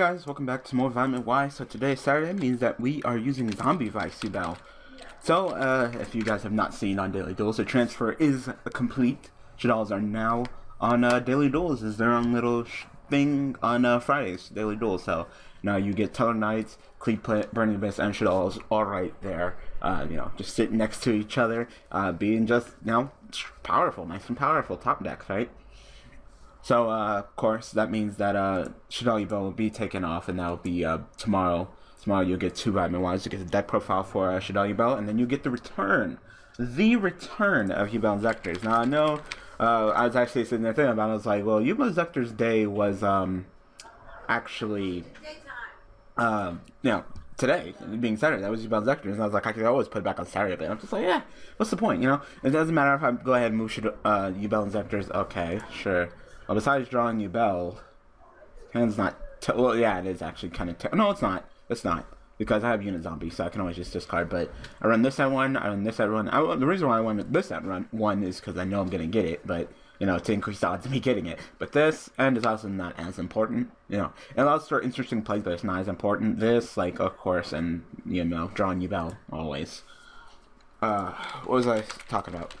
Hey guys, welcome back to more Vitamin Y. So today, Saturday, means that we are using Zombie Vice Bell. So, uh, if you guys have not seen on Daily Duels, the transfer is complete. Shaddolls are now on uh, Daily Duels is their own little thing on uh, Fridays, Daily Duels. So now you get Tellarknights, Cleat Burning Abyss, and Shaddolls all right there. Uh, you know, just sitting next to each other, uh, being just, you know, powerful, nice and powerful top decks, right? So, uh, of course, that means that uh, Bell will be taken off, and that'll be uh, tomorrow. Tomorrow you'll get two Vitamin Ys. You get the deck profile for uh, Bell, and then you get the return. The return of Yubel Zectors. Now, I know uh, I was actually sitting there thinking about it. I was like, well, Yubel Zector's day was um, actually, uh, you know, today, being Saturday, that was Yubel Zectors. And I was like, I could always put it back on Saturday, but I'm just like, yeah, what's the point, you know? It doesn't matter if I go ahead and move uh, Yubel and Zectors. Okay, sure. Well, besides drawing Yubel, hand's not. well, yeah, it is actually kind of. no, it's not. It's not because I have Unizombie, so I can always just discard. But I run this at one. I run this at one. I, the reason why I run this at run one is because I know I'm gonna get it, but you know to increase the odds of me getting it. But this end is also not as important. You know, it allows for interesting plays, but it's not as important. This, like, of course, and you know, drawing Yubel always. Uh, what was I talking about?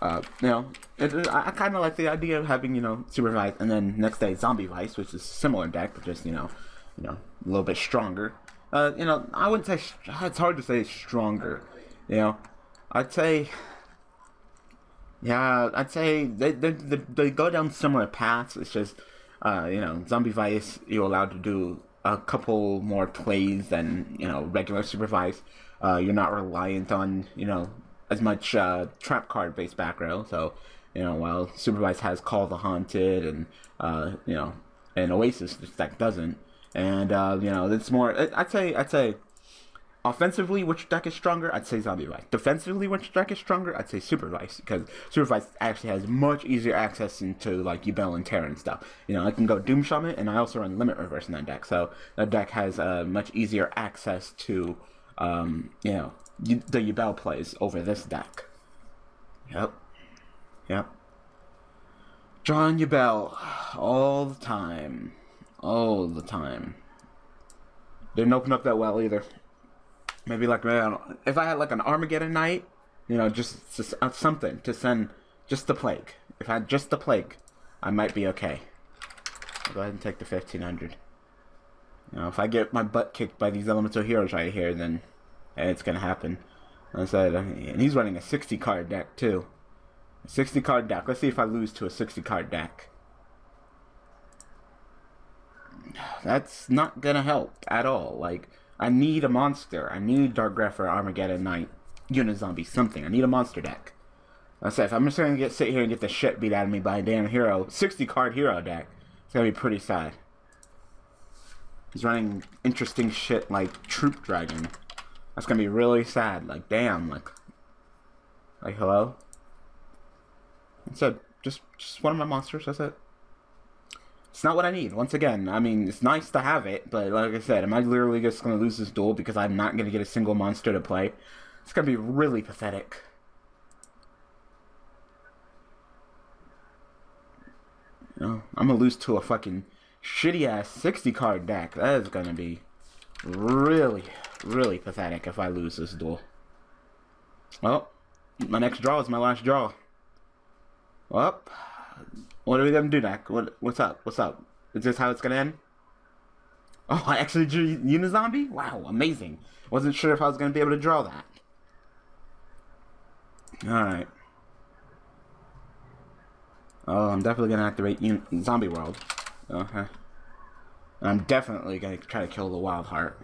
Uh, you know, it, I, kind of like the idea of having you know super vice and then next day zombie vice, which is similar deck, but just you know, you know, a little bit stronger. Uh, you know, I wouldn't say it's hard to say stronger. You know, I'd say, yeah, I'd say they they, they, they go down similar paths. It's just, uh, you know, zombie vice you're allowed to do a couple more plays than you know regular super vice. Uh, you're not reliant on you know as much uh, trap card based back row. So, you know, while Supervise has Call the Haunted and, uh, you know, and Oasis, this deck doesn't. And, uh, you know, it's more, I'd say, I'd say, offensively, which deck is stronger? I'd say Zombie Vice. Defensively, which deck is stronger? I'd say Supervise because Supervise actually has much easier access into like Yubel and Terra and stuff. You know, I can go Doom Shaman, and I also run Limit Reverse in that deck, so that deck has uh, much easier access to, um, you know, the Yubel plays over this deck. Yep. Yep. John Yubel all the time. All the time. Didn't open up that well either. Maybe like man, if I had like an Armageddon Knight, you know, just, uh, something to send just the plague. If I had just the plague, I might be okay. I'll go ahead and take the 1500. You know, if I get my butt kicked by these elemental heroes right here, then and it's gonna happen. I said, and he's running a 60 card deck too. A 60 card deck. Let's see if I lose to a 60 card deck. That's not gonna help at all. Like, I need a monster. I need Dark Grepher, Armageddon Knight, Unizombie, something. I need a monster deck. I said, if I'm just gonna get sit here and get the shit beat out of me by a damn hero, 60 card hero deck, it's gonna be pretty sad. He's running interesting shit like Troop Dragon. That's gonna be really sad. Like, damn, like, like, hello. Instead, just, just one of my monsters. That's it. It's not what I need. Once again, I mean, it's nice to have it, but like I said, am I literally just gonna lose this duel because I'm not gonna get a single monster to play? It's gonna be really pathetic. You know, I'm gonna lose to a fucking shitty ass 60 card deck. That is gonna be really, really pathetic if I lose this duel. Well, my next draw is my last draw. Well, what are we gonna do next? What what's up? What's up? Is this how it's gonna end? Oh, I actually drew Unizombie? Wow, amazing. Wasn't sure if I was gonna be able to draw that. Alright. Oh, I'm definitely gonna activate Un Zombie World. Okay. I'm definitely gonna try to kill the Wild Heart.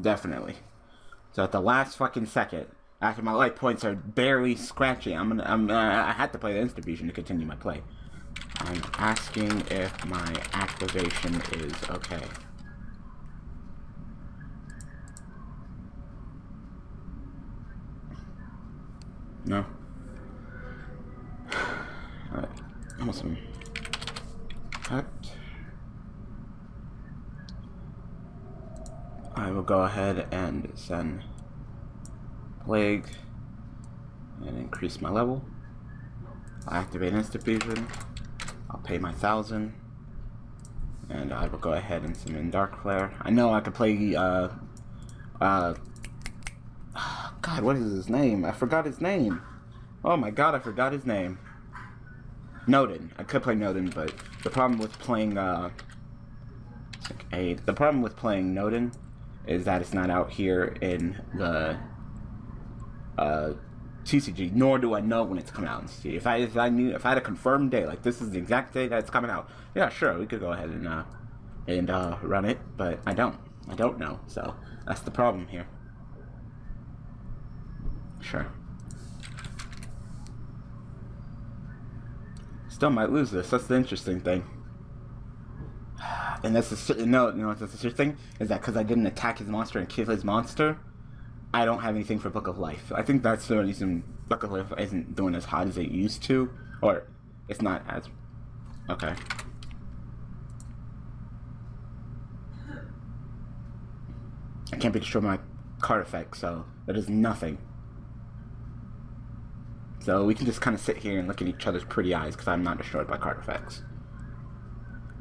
Definitely. So at the last fucking second, after my life points are barely scratching, I'm gonna. I'm. Uh, I had to play the instant fusion to continue my play. I'm asking if my activation is okay. No. Alright. Awesome. Cut. I will go ahead and send Plague and increase my level. I'll activate Fusion. I'll pay my thousand. And I will go ahead and summon Dark Flare. I know I could play, uh, uh, God, what is his name? I forgot his name. Oh my god, I forgot his name. Norden. I could play Norden, but the problem with playing, uh, a, the problem with playing Norden is that it's not out here in the, uh, TCG, nor do I know when it's coming out in CCG. If I if I knew if I had a confirmed day, like this is the exact day that it's coming out, yeah, sure, we could go ahead and uh and uh run it, but I don't. I don't know, so that's the problem here. Sure. Still might lose this. That's the interesting thing. And that's the no, you know what's the thing is that because I didn't attack his monster and kill his monster, I don't have anything for Book of Life. I think that's the reason Book of Life isn't doing as hot as it used to, or it's not as okay. I can't be destroyed my card effect, so that is nothing. So we can just kind of sit here and look at each other's pretty eyes because I'm not destroyed by card effects.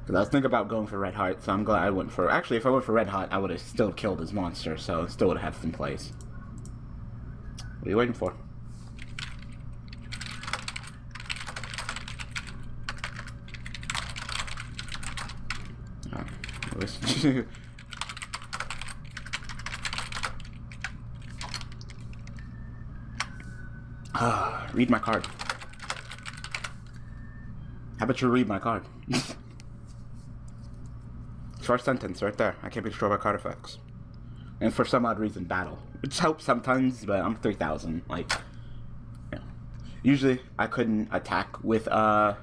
Because I was thinking about going for Red Heart, so I'm glad I went for... Actually, if I went for Red Heart, I would have still killed his monster, so still would have had some plays. What are you waiting for? Oh, Ah, read my card. How about you read my card? First sentence right there. I can't be destroyed by card effects. And for some odd reason, battle. Which helps sometimes, but I'm 3000. Like, yeah. Usually, I couldn't attack with, uh,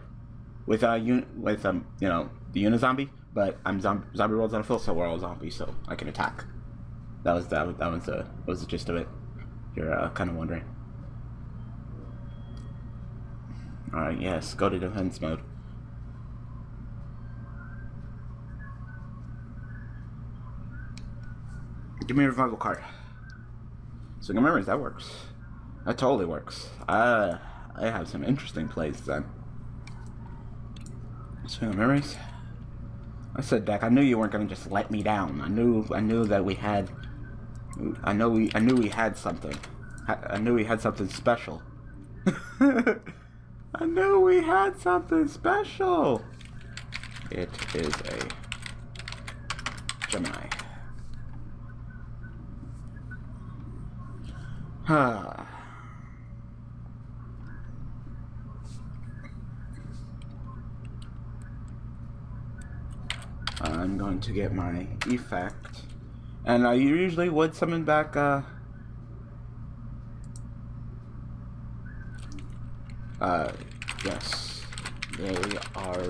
with, uh, un with, um, you know, the Unizombie, but I'm zombie, zombie worlds on a fill, so we're all zombies, so I can attack. That was, that, that was the, that was the gist of it. You're, uh, kind of wondering. Alright, yes, go to defense mode. Give me a revival card. So of Memories, that works. That totally works. Uh, I have some interesting plays then. Of Memories. I said, Deck, I knew you weren't gonna just let me down. I knew, I knew that we had, I know we, I knew we had something. I, I knew we had something special. I knew we had something special. It is a Gemini. I'm going to get my effect. And I usually would summon back, uh... Uh, yes. They are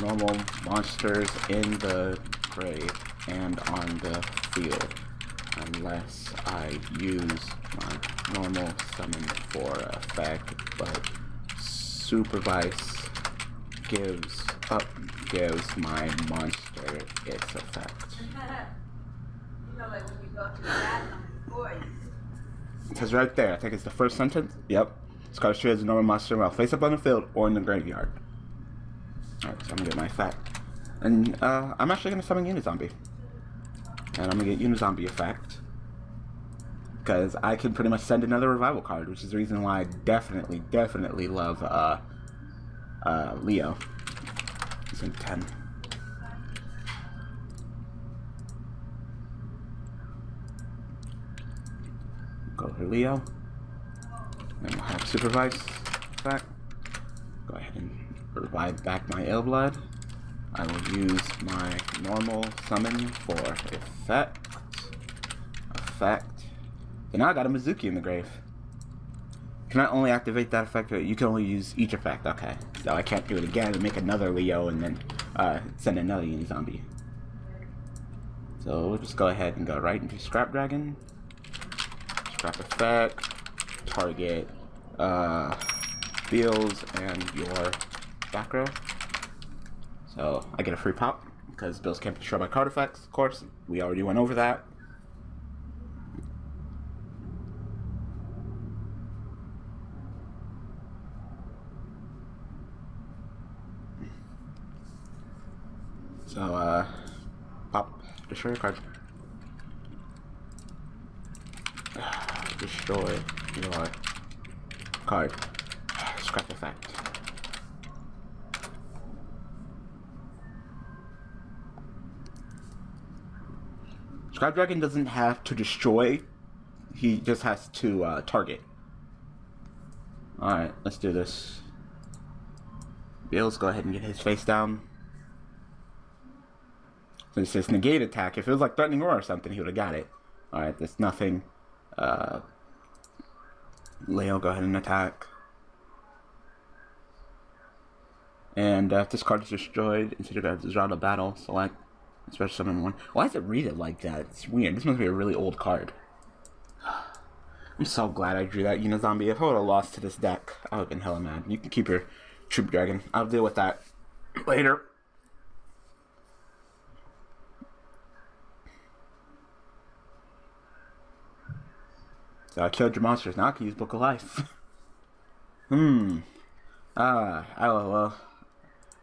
normal monsters in the grave and on the field. Unless I use my normal summon for effect, but supervise gives up gives my monster its effect. Because right there, I think it's the first sentence. Yep. Scar Tree is a normal monster while face up on the field or in the graveyard. Alright, so I'm gonna get my effect. And uh, I'm actually gonna summon Unizombie. And I'm gonna get Unizombie effect because I can pretty much send another revival card, which is the reason why I definitely, definitely love uh, uh, Leo. He's in 10. Go for Leo. Then we'll have Supervise back. Go ahead and revive back my Il Blud. I will use my normal summon for effect. Effect and now I got a Mezuki in the grave. Can I only activate that effect? You can only use each effect. Okay. So I can't do it again and make another Leo and then uh, send another Unizombie. So we'll just go ahead and go right into Scrap Dragon. Scrap effect. Target. Uh, Bills and your back row. So I get a free pop because Bills can't be destroyed by card effects, of course. We already went over that. So, uh, pop, destroy card. Destroy your card. Scrap effect. Scrap Dragon doesn't have to destroy, he just has to uh, target. Alright, let's do this. Bills, go ahead and get his face down. Since it's negate attack, if it was like threatening roar or something, he would have got it. Alright, there's nothing. Uh, Leo, go ahead and attack. And uh, if this card is destroyed, instead of draw the battle, select special summon one. Why does it read it like that? It's weird. This must be a really old card. I'm so glad I drew that Unizombie. If I would have lost to this deck, I would have been hella mad. You can keep your Troop Dragon. I'll deal with that later. I killed your monsters. Now I can use Book of Life. hmm. Ah, uh, well.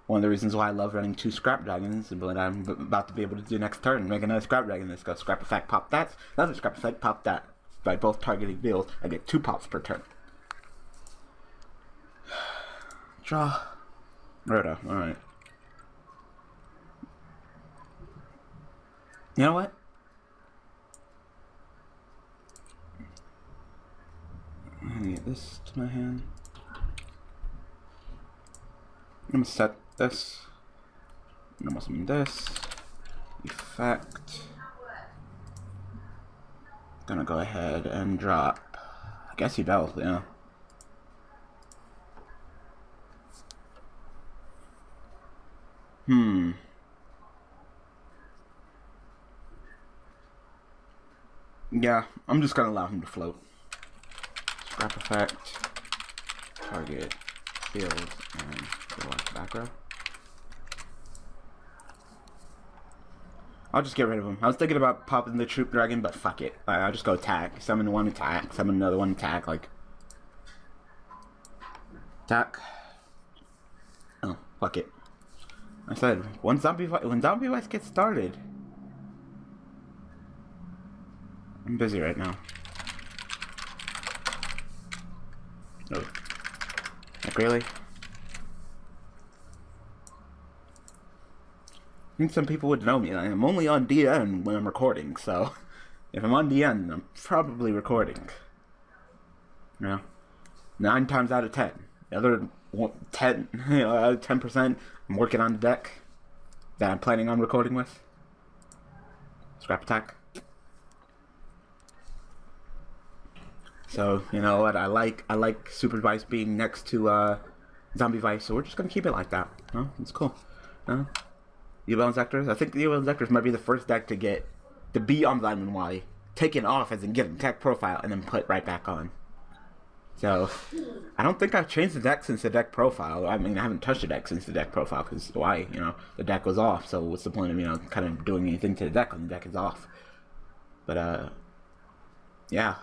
One of the reasons why I love running two Scrap Dragons, but I'm about to be able to do next turn. Make another Scrap Dragon. Let's go Scrap Effect, pop that. Another Scrap Effect, pop that. By both targeting builds, I get two pops per turn. Draw. Rhoda, alright. You know what? I'm gonna get this to my hand. I'm gonna set this. I'm gonna summon this. Effect. Gonna go ahead and drop. I guess he both, yeah. Hmm. Yeah, I'm just gonna allow him to float. Scrap effect, target, field, and go back row. I'll just get rid of him. I was thinking about popping the troop dragon, but fuck it. I'll just go attack. Summon one attack, summon another one attack, like attack. Oh, fuck it. I said when zombie when zombie vice gets started. I'm busy right now. Oh. Like really? I think some people would know me. I'm only on DN when I'm recording, so if I'm on DN, I'm probably recording. Know, nine times out of ten. The other 10, you know, of 10%, I'm working on the deck that I'm planning on recording with. Scrap attack. So you know what? I like I like Super Vice being next to uh, Zombie Vice, so we're just gonna keep it like that. Huh? It's cool. Huh? U-Bound Zectors. I think the U-Bound might be the first deck to get to be on Vitamin Y, taken off as in a tech profile and then put right back on. So, I don't think I've changed the deck since the deck profile. I mean, I haven't touched the deck since the deck profile because why? You know, the deck was off. So what's the point of you know kind of doing anything to the deck when the deck is off? But uh, yeah,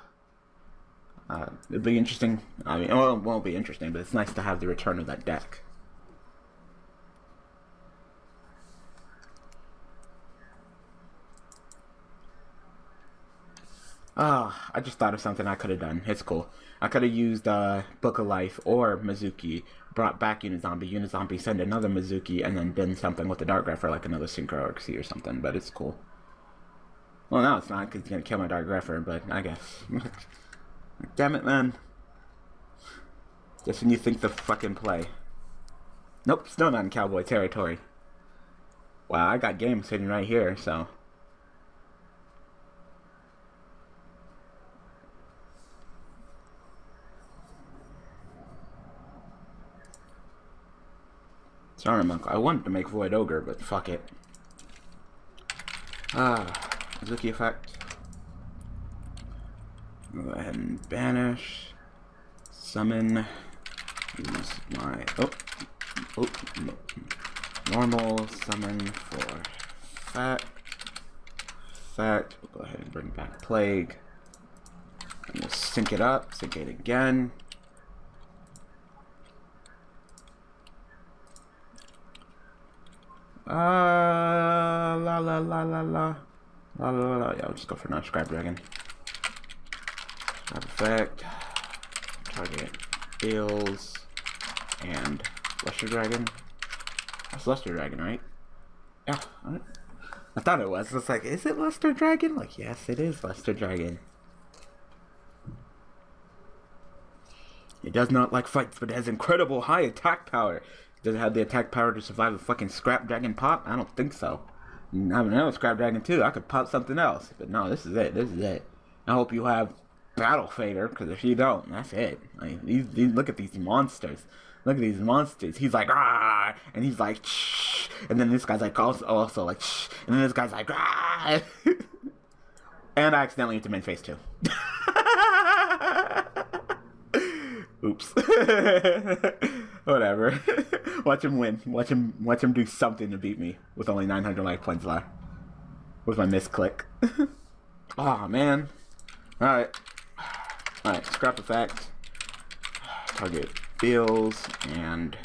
uh, it'd be interesting. I mean, well, it won't be interesting, but it's nice to have the return of that deck. Ah, I just thought of something I could have done. It's cool. I could have used uh, Book of Life or Mezuki, brought back Unizombie, Unizombie, send another Mezuki, and then bend something with the Dark Grepher, like another Synchro or something, but it's cool. Well, now it's not, because it's going to kill my Dark Grepher, but I guess. Damn it, man. Just when you think the fucking play. Nope, still not in Cowboy territory. Wow, I got games sitting right here, so... Sorry, Monk. I wanted to make Void Ogre, but fuck it. Ah, Zuki effect. Go ahead and banish. Summon. Use my oh, oh no. normal summon for fat. Fat. We'll go ahead and bring back plague. And we'll sync it up. Sync it again. Uh la la la la la. La la la la. Yeah, I'll just go for Scrap Dragon. Effect. Target. Bills. And Luster Dragon. That's Luster Dragon, right? Yeah. I thought it was. It's like, is it Luster Dragon? Like, yes, it is Luster Dragon. It does not like fights, but it has incredible high attack power. Does it have the attack power to survive a fucking Scrap Dragon pop? I don't think so. I have another Scrap Dragon too. I could pop something else. But no, this is it. This is it. I hope you have Battle Fader, because if you don't, that's it. Mean, these, these, look at these monsters. Look at these monsters. He's like, ah, and he's like, shh. And then this guy's like, also, also like, shh. And then this guy's like, ah. and I accidentally hit him in face too. Oops. Whatever. watch him win. Watch him. Watch him do something to beat me with only 900 life points left. With my misclick. oh man. All right. All right. Scrap effect. Target bills and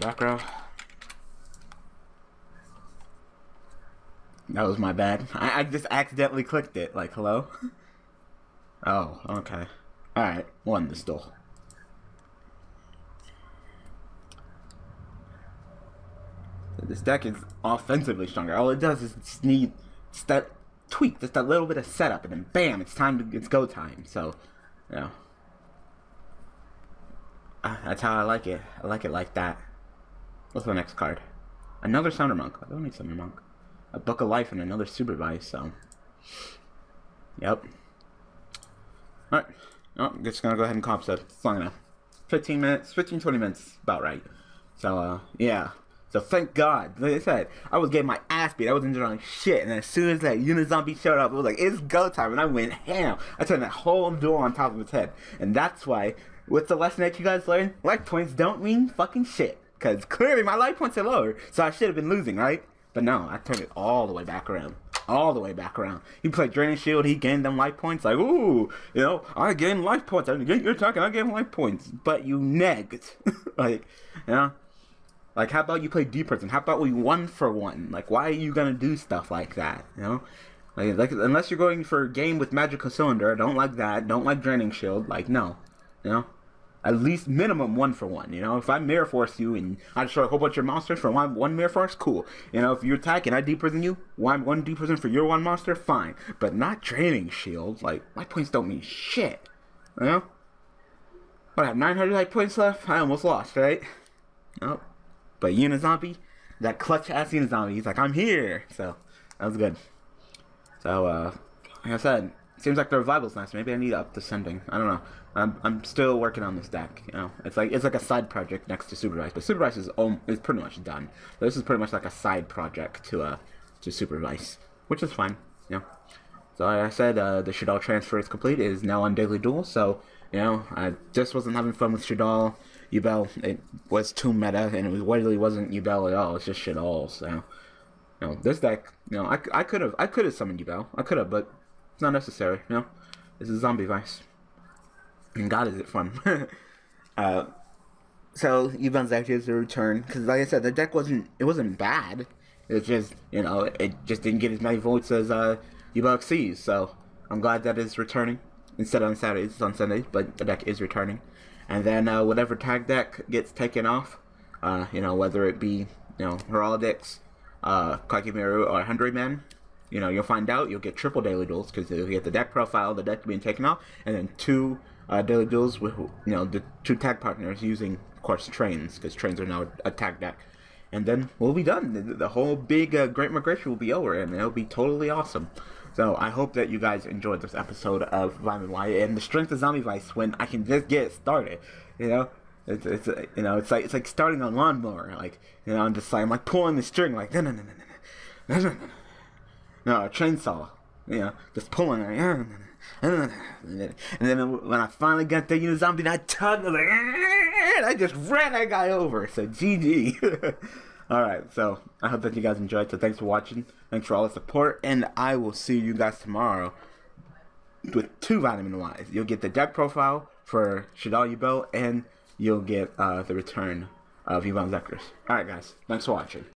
back row. That was my bad. I, I just accidentally clicked it. Like, hello? Oh, okay. Alright, one this door. This deck is offensively stronger. All it does is need that tweak, just a little bit of setup, and then bam, it's time to it's go time. So, you know, uh, that's how I like it. I like it like that. What's the next card? Another Summoner Monk. I don't need Summoner Monk. A Book of Life and another Supervise. So, yep. All right. Oh, I'm just gonna go ahead and comp set. It's long enough. 15 minutes, 15, 20 minutes, about right. So, uh, yeah. So thank God. Like I said, I was getting my ass beat. I wasn't doing shit. And as soon as that Unizombie showed up, it was like, it's go time. And I went ham. I turned that whole duel on top of its head. And that's why, with the lesson that you guys learned, life points don't mean fucking shit. Because clearly my life points are lower. So I should have been losing, right? But no, I turned it all the way back around all the way back around. He played Draining Shield, he gained them life points. Like, ooh, you know, I gained life points. I get your attack and I gained life points. But you negged. like, you know? Like, how about you play D-Prison? How about we one for one? Like, why are you gonna do stuff like that? You know? Like, like unless you're going for a game with Magical Cylinder, I don't like that. Don't like Draining Shield. Like, no. You know? at least minimum one for one. You know, if I mirror force you and I destroy a whole bunch of monsters for one one mirror force, cool. You know, if you attack and I deeper than you, one one deeper than for your one monster, fine. But not draining shield. Like my points don't mean shit. You know. But I have 900 like points left. I almost lost, right? Nope. But Unizombie, that clutch ass Unizombie, he's like, I'm here. So that was good. So uh, like I said, seems like the revival's nice. Maybe I need up the sending. I don't know. I'm, I'm still working on this deck. You know, it's like it's like a side project next to Supervise, but Supervise is um, is pretty much done. So this is pretty much like a side project to uh to Supervise, which is fine. You know. So like I said, uh, the Shaddoll transfer is complete. It is now on Daily Duel. So you know, I just wasn't having fun with Shaddoll. Yubel, it was too meta, and it was, really wasn't Yubel at all. It's just shit all. So, you know, this deck, you know, I, I could have I could have summoned Yubel. I could have, but it's not necessary. You know, this is Zombie Vice. And God, is it fun. uh, so Yvonne's actually has a return because, like I said, the deck wasn't it wasn't bad. It's just you know it just didn't get as many votes as uh, Yubel sees. So I'm glad that it's returning instead on Saturdays. It's on Sundays, but the deck is returning. And then uh, whatever tag deck gets taken off, uh, you know whether it be you know Heraldics, uh, Kakimiru, or Hundred Men, you know you'll find out. You'll get triple daily duels because you'll get the deck profile, the deck being taken off, and then two uh, daily duels with you know the two tag partners using, of course, trains because trains are now a tag deck, and then we'll be done. The, the whole big uh, Great Migration will be over, and it'll be totally awesome. So I hope that you guys enjoyed this episode of Vitamin Y and the strength of Zombie Vice when I can just get started. You know, it's it's you know it's like it's like starting a lawnmower. Like you know I'm just like I'm like pulling the string like no no no no no no no a chainsaw. You know just pulling like. And then when I finally got the you know, zombie, I tugged, I was like, I just ran that guy over. So GG. Alright, so I hope that you guys enjoyed. So thanks for watching. Thanks for all the support. And I will see you guys tomorrow with two Vitamin Ys. You'll get the deck profile for Shaddoll Yubel, and you'll get uh, the return of Yvonne Zekers. Alright, guys. Thanks for watching.